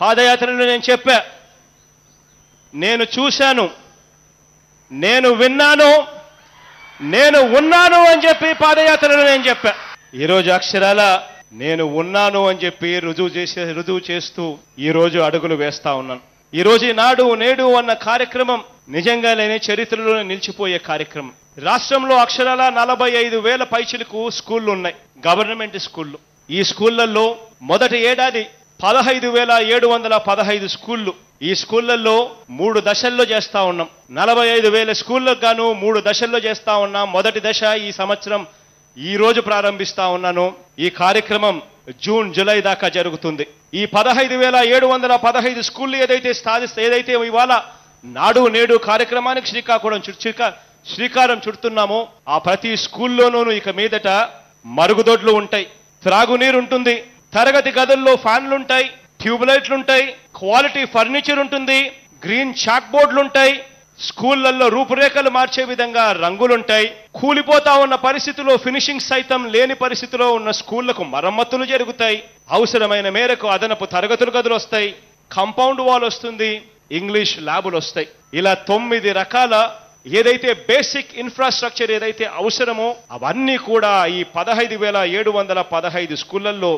పాదయాత్రలో నేను చెప్పా. నేను చూశాను. నేను విన్నాను. నేను ఉన్నాను అని చెప్పి పాదయాత్రలో నేను చెప్పా. ఈరోజు అక్షరాల నేను ఉన్నాను అని చెప్పి రుజువు చేసే రుజువు చేస్తూ ఈరోజు అడుగులు వేస్తా ఉన్నాను. ఈరోజు నాడు నేడు అన్న కార్యక్రమం నిజంగా లేని చరిత్రలో నిలిచిపోయే కార్యక్రమం. రాష్ట్రంలో అక్షరాల నలభై ఐదు వేల పైచిలకు స్కూళ్ళు ఉన్నాయి. గవర్నమెంట్ స్కూళ్ళు. ఈ స్కూళ్ళల్లో మొదటి ఏడాది పదహైదు వేల ఏడు వందల పదహైదు స్కూళ్ళు. ఈ స్కూళ్ళల్లో మూడు దశల్లో చేస్తా ఉన్నాం. నలభై ఐదు వేల స్కూళ్ళకు గాను మూడు దశల్లో చేస్తా ఉన్నాం. మొదటి దశ ఈ సంవత్సరం ఈ రోజు ప్రారంభిస్తా ఉన్నాను. ఈ కార్యక్రమం జూన్ జూలై దాకా జరుగుతుంది. ఈ పదహైదు వేల ఏడు వందల పదహైదు స్కూళ్ళు ఏదైతే స్థాపిస్తే ఏదైతే ఇవాళ నాడు నేడు కార్యక్రమానికి శ్రీకాకుళం శ్రీకా శ్రీకారం చుడుతున్నామో ఆ ప్రతి స్కూల్లోనూ ఇక మీదట మరుగుదొడ్లు ఉంటాయి. త్రాగునీరు ఉంటుంది. తరగతి గదుల్లో ఫ్యాన్లుంటాయి ట్యూబ్లైట్లుంటాయి క్వాలిటీ ఫర్నిచర్ ఉంటుంది గ్రీన్ చాక్ బోర్డులుంటాయి స్కూళ్ళలో రూపురేఖలు మార్చే విధంగా రంగులుంటాయి. కూలిపోతా ఉన్న పరిస్థితిలో ఫినిషింగ్ సైతం లేని పరిస్థితిలో ఉన్న స్కూళ్ళకు మరమ్మతులు జరుగుతాయి. అవసరమైన మేరకు అదనపు తరగతులు గదులు వస్తాయి కంపౌండ్ వాల్ వస్తుంది ఇంగ్లీష్ ల్యాబులు వస్తాయి ఇలా తొమ్మిది రకాల ఏదైతే బేసిక్ ఇన్ఫ్రాస్ట్రక్చర్ ఏదైతే అవసరమో అవన్నీ కూడా ఈ పదహైదు వేల ఏడు వందల పదహైదు స్కూళ్ళలో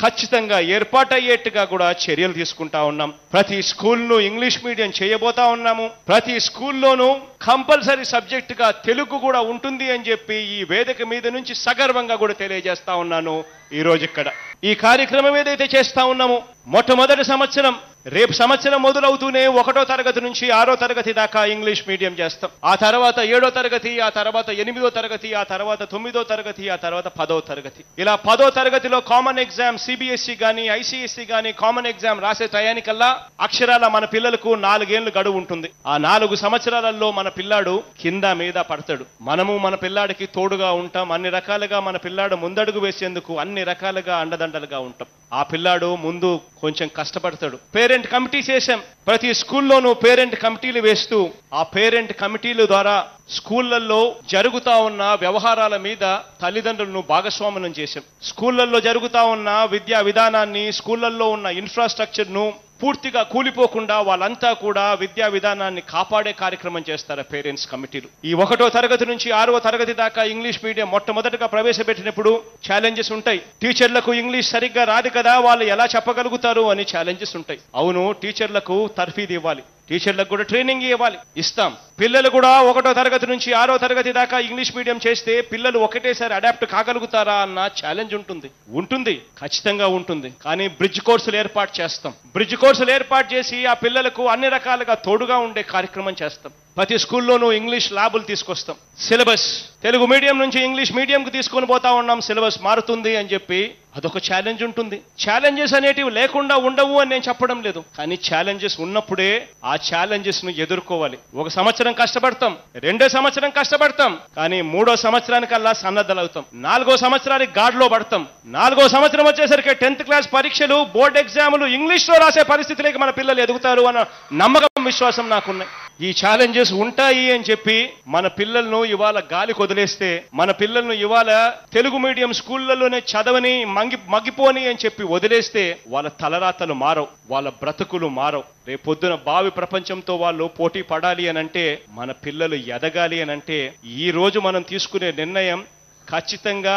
ఖచ్చితంగా ఏర్పాటయ్యేట్టుగా కూడా చర్యలు తీసుకుంటా ఉన్నాం. ప్రతి స్కూల్ను ఇంగ్లీష్ మీడియం చేయబోతా ఉన్నాము. ప్రతి స్కూల్లోనూ కంపల్సరీ సబ్జెక్టుగా తెలుగు కూడా ఉంటుంది అని చెప్పి ఈ వేదిక మీద నుంచి సగర్వంగా కూడా తెలియజేస్తా ఉన్నాను. ఈ రోజు ఇక్కడ ఈ కార్యక్రమం ఏదైతే చేస్తా ఉన్నామో మొట్టమొదటి సంవత్సరం రేపు సంవత్సరం మొదలవుతూనే ఒకటో తరగతి నుంచి ఆరో తరగతి దాకా ఇంగ్లీష్ మీడియం చేస్తాం. ఆ తర్వాత ఏడో తరగతి ఆ తర్వాత ఎనిమిదో తరగతి ఆ తర్వాత తొమ్మిదో తరగతి ఆ తర్వాత పదో తరగతి. ఇలా పదో తరగతిలో కామన్ ఎగ్జామ్ సిబిఎస్ఈ కానీ ఐసిఎస్సి కానీ కామన్ ఎగ్జామ్ రాసే టయానికల్లా అక్షరాల మన పిల్లలకు నాలుగేళ్ళు గడువు ఉంటుంది. ఆ నాలుగు సంవత్సరాలలో మన పిల్లాడు కింద మీద పడతాడు. మనము మన పిల్లాడికి తోడుగా ఉంటాం. అన్ని రకాలుగా మన పిల్లాడు ముందడుగు వేసేందుకు అన్ని రకాలుగా అండదండలుగా ఉంటాం. ఆ పిల్లాడు ముందు కొంచెం కష్టపడతాడు. పేరెంట్ కమిటీ చేశాం. ప్రతి స్కూల్లోనూ పేరెంట్ కమిటీలు వేస్తూ ఆ పేరెంట్ కమిటీల ద్వారా స్కూళ్ళలో జరుగుతా ఉన్న వ్యవహారాల మీద తల్లిదండ్రులను భాగస్వామ్యం చేశాం. స్కూళ్ళలో జరుగుతా ఉన్న విద్యా విధానాన్ని స్కూళ్ళలో ఉన్న ఇన్ఫ్రాస్ట్రక్చర్ను పూర్తిగా కూలిపోకుండా వాళ్ళంతా కూడా విద్యా విధానాన్ని కాపాడే కార్యక్రమం చేస్తారు పేరెంట్స్ కమిటీలు? ఈ ఒకటో తరగతి నుంచి ఆరవ తరగతి దాకా ఇంగ్లీష్ మీడియం మొట్టమొదటిగా ప్రవేశపెట్టినప్పుడు ఛాలెంజెస్ ఉంటాయి. టీచర్లకు ఇంగ్లీష్ సరిగ్గా రాదు కదా వాళ్ళు ఎలా చెప్పగలుగుతారు అని ఛాలెంజెస్ ఉంటాయి. అవును టీచర్లకు తర్ఫీదు ఇవ్వాలి. టీచర్లకు కూడా ట్రైనింగ్ ఇవ్వాలి. ఇస్తాం. పిల్లలు కూడా ఒకటో తరగతి నుంచి ఆరో తరగతి దాకా ఇంగ్లీష్ మీడియం చేస్తే పిల్లలు ఒకటేసారి అడాప్ట్ కాగలుగుతారా అన్న ఛాలెంజ్ ఉంటుంది. ఉంటుంది. ఖచ్చితంగా ఉంటుంది. కానీ బ్రిడ్జ్ కోర్సులు ఏర్పాటు చేస్తాం. బ్రిడ్జ్ కోర్సులు ఏర్పాటు చేసి ఆ పిల్లలకు అన్ని రకాలుగా తోడుగా ఉండే కార్యక్రమం చేస్తాం. ప్రతి స్కూల్లోనూ ఇంగ్లీష్ ల్యాబులు తీసుకొస్తాం. సిలబస్. తెలుగు మీడియం నుంచి ఇంగ్లీష్ మీడియంకి తీసుకొని పోతా ఉన్నాం సిలబస్ మారుతుంది అని చెప్పి అదొక ఛాలెంజ్ ఉంటుంది. ఛాలెంజెస్ అనేటివి లేకుండా ఉండవు అని నేను చెప్పడం లేదు. కానీ ఛాలెంజెస్ ఉన్నప్పుడే ఆ ఛాలెంజెస్ను ఎదుర్కోవాలి. ఒక సంవత్సరం కష్టపడతాం రెండో సంవత్సరం కష్టపడతాం కానీ మూడో సంవత్సరానికల్లా సన్నద్ధలవుతాం. నాలుగో సంవత్సరానికి గాడ్లో పడతాం. నాలుగో సంవత్సరం వచ్చేసరికి టెన్త్ క్లాస్ పరీక్షలు బోర్డ్ ఎగ్జాములు ఇంగ్లీష్లో రాసే పరిస్థితిలోకి మన పిల్లలు ఎదుగుతారు అన్న నమ్మకం విశ్వాసం నాకున్నాయి. ఈ ఛాలెంజెస్ ఉంటాయి అని చెప్పి మన పిల్లలను ఇవాళ గాలి కొదిలేస్తే మన పిల్లలను ఇవాళ తెలుగు మీడియం స్కూళ్ళలోనే చదవని మంగి మగ్గిపోని అని చెప్పి వదిలేస్తే వాళ్ళ తలరాతలు మారవు వాళ్ళ బ్రతుకులు మారవు. రేపొద్దున భావి ప్రపంచంతో వాళ్ళు పోటీ పడాలి అని అంటే మన పిల్లలు ఎదగాలి అని అంటే ఈ రోజు మనం తీసుకునే నిర్ణయం ఖచ్చితంగా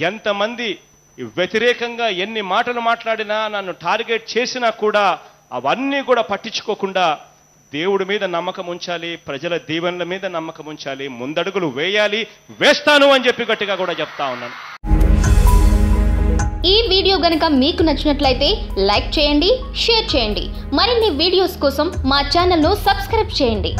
ఎంతమంది వ్యతిరేకంగా ఎన్ని మాటలు మాట్లాడినా నన్ను టార్గెట్ చేసినా కూడా అవన్నీ కూడా పట్టించుకోకుండా దేవుడి మీద నమ్మకం ఉంచాలి ప్రజల దీవెనల మీద నమ్మకం ఉంచాలి ముందడుగులు వేయాలి వేస్తాను అని చెప్పి గట్టిగా కూడా చెప్తా ఉన్నాను. ఈ వీడియో గనక మీకు నచ్చినట్లయితే లైక్ చేయండి షేర్ చేయండి. మరిన్ని వీడియోస్ కోసం మా ఛానల్ను సబ్స్క్రైబ్ చేయండి.